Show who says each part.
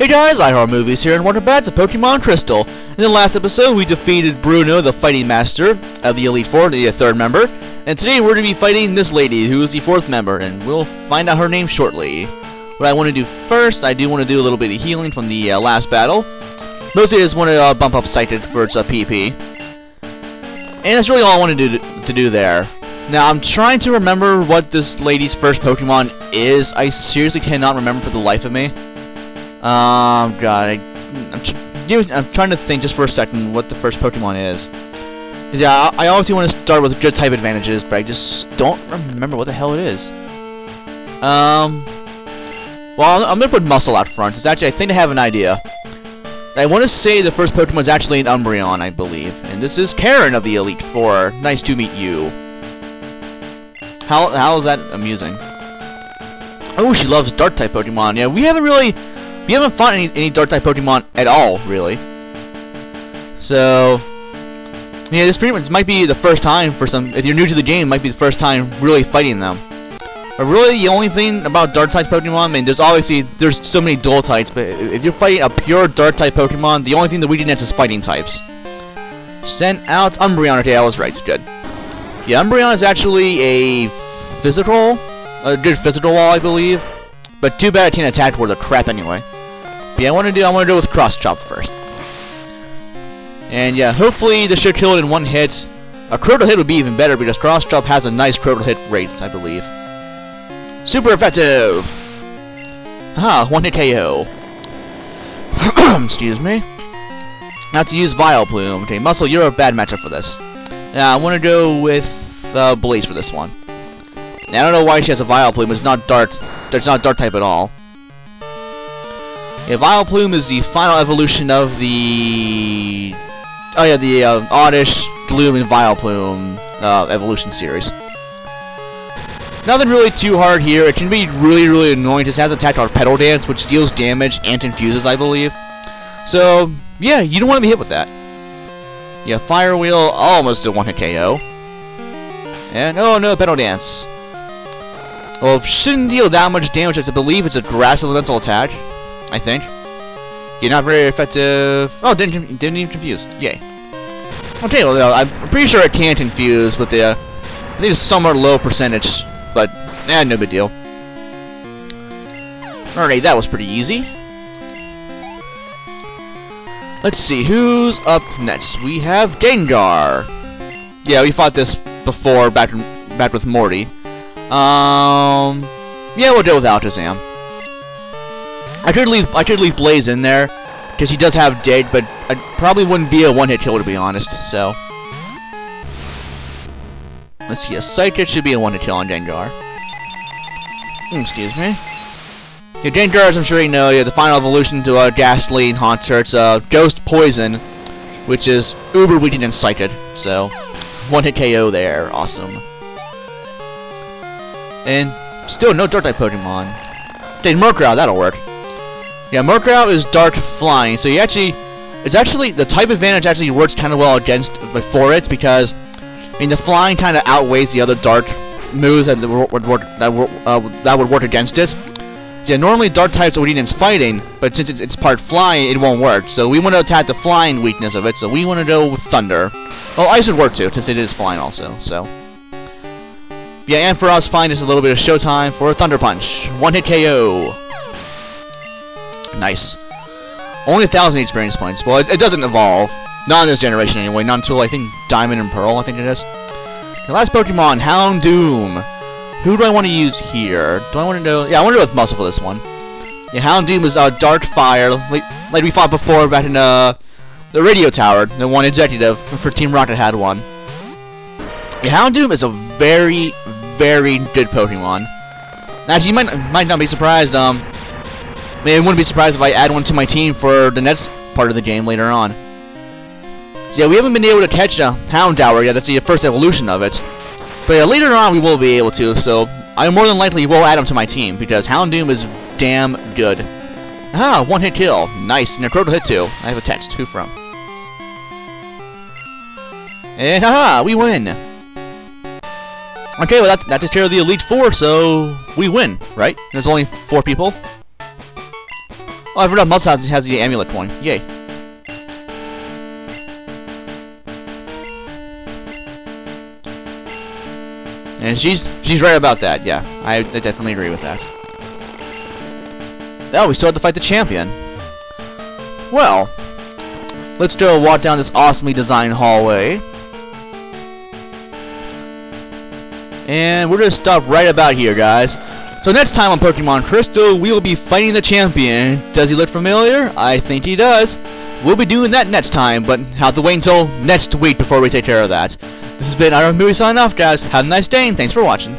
Speaker 1: Hey guys, iheartmovees here, and welcome back to Pokemon Crystal. In the last episode, we defeated Bruno, the fighting master of the Elite Four, the third member. And today we're going to be fighting this lady, who is the fourth member, and we'll find out her name shortly. What I want to do first, I do want to do a little bit of healing from the uh, last battle. Mostly I just want to uh, bump up Psychic for its uh, PP. And that's really all I want to do to do there. Now, I'm trying to remember what this lady's first Pokemon is. I seriously cannot remember for the life of me. Um, God, I, I'm, tr I'm, trying to think just for a second what the first Pokemon is. Cause yeah, I, I obviously want to start with good type advantages, but I just don't remember what the hell it is. Um, well, I'm, gonna put Muscle out front. It's actually, I think I have an idea. I want to say the first Pokemon is actually an Umbreon, I believe. And this is Karen of the Elite Four. Nice to meet you. How, how is that amusing? Oh, she loves Dark-type Pokemon. Yeah, we haven't really... We haven't fought any, any Dark-type Pokemon at all, really. So... Yeah, this pretty much might be the first time for some... If you're new to the game, might be the first time really fighting them. But really, the only thing about Dark-type Pokemon, I mean, there's obviously, there's so many dual types, but if you're fighting a pure Dark-type Pokemon, the only thing that we didn't is fighting types. Sent out Umbreon. Okay, I was right. Good. Yeah, Umbreon is actually a physical, a good physical wall, I believe. But too bad I can't attack worth a crap anyway. I want to do, I want to do it with Cross Chop first. And yeah, hopefully this should kill it in one hit. A critical hit would be even better because Cross Chop has a nice critical hit rate, I believe. Super effective! Ah, one hit KO. Excuse me. Now to use Vileplume. Okay, Muscle, you're a bad matchup for this. Now, I want to go with uh, Blaze for this one. Now, I don't know why she has a Vileplume. It's not Dart. It's not Dart type at all. Yeah, Vileplume is the final evolution of the... Oh yeah, the uh, Oddish, Gloom, and Vileplume uh, evolution series. Nothing really too hard here. It can be really, really annoying. It just has attack our Petal Dance, which deals damage and infuses, I believe. So, yeah, you don't want to be hit with that. Yeah, Fire Wheel, almost a one-hit KO. And, oh no, Petal Dance. Well, shouldn't deal that much damage, as I believe it's a Grass Elemental attack. I think. You're not very effective. Oh, didn't, didn't even confuse. Yay. Okay, well, I'm pretty sure it can't infuse with the... Uh, I think it's somewhat low percentage but, eh, no big deal. Alright, that was pretty easy. Let's see, who's up next? We have Gengar. Yeah, we fought this before, back back with Morty. Um, yeah, we'll deal with Alakazam. I could leave I could leave Blaze in there because he does have Dig, but I probably wouldn't be a one-hit kill to be honest. So. Let's see, a Psychic should be a one-hit kill on Gengar. Hmm, excuse me. Yeah, Gengar, as I'm sure you know, yeah, the final evolution to a uh, Gastly Haunter. It's uh, Ghost Poison, which is uber weak and Psychic. So, one hit KO there. Awesome. And still no Dark type Pokemon. Okay, Murkrow, that'll work. Yeah, Murkrow is Dark Flying, so you actually, it's actually the type advantage actually works kind of well against for it because I mean, the flying kind of outweighs the other dark moves that would work that, uh, that would work against it. So yeah, normally dark types are against fighting, but since it's, it's, part flying, it won't work. So we want to attack the flying weakness of it. So we want to go with thunder. Well, ice would work too, since it is flying also. So yeah, and for us, flying is a little bit of showtime for a thunder punch. One hit KO. Nice. Only a thousand experience points. Well, it, it doesn't evolve. Not in this generation anyway, not until I think Diamond and Pearl, I think it is. The last Pokemon, Houndoom. Who do I want to use here? Do I want to know? Yeah, I want to go with Muscle for this one. Yeah, Houndoom is uh, Dark Fire, like, like we fought before back in uh, the radio tower. The one executive for Team Rocket had one. Yeah, Houndoom is a very, very good Pokemon. Actually, you might might not be surprised. Um, I, mean, I wouldn't be surprised if I add one to my team for the next part of the game later on. So yeah, we haven't been able to catch a Houndour yet. That's the first evolution of it. But yeah, later on we will be able to, so I more than likely will add him to my team, because Houndoom is damn good. Ah, one hit kill. Nice. And a critical hit too. I have a text. Who from? And haha, we win! Okay, well that, that takes care of the Elite Four, so we win, right? There's only four people. Oh, I forgot Mus has, has the amulet coin. Yay. And she's she's right about that, yeah. I, I definitely agree with that. Oh, we still have to fight the champion. Well, let's go walk down this awesomely designed hallway. And we're to stop right about here, guys. So next time on Pokemon Crystal, we will be fighting the champion. Does he look familiar? I think he does. We'll be doing that next time, but have to wait until next week before we take care of that. This has been Iron Movie signing off, guys. Have a nice day, and thanks for watching.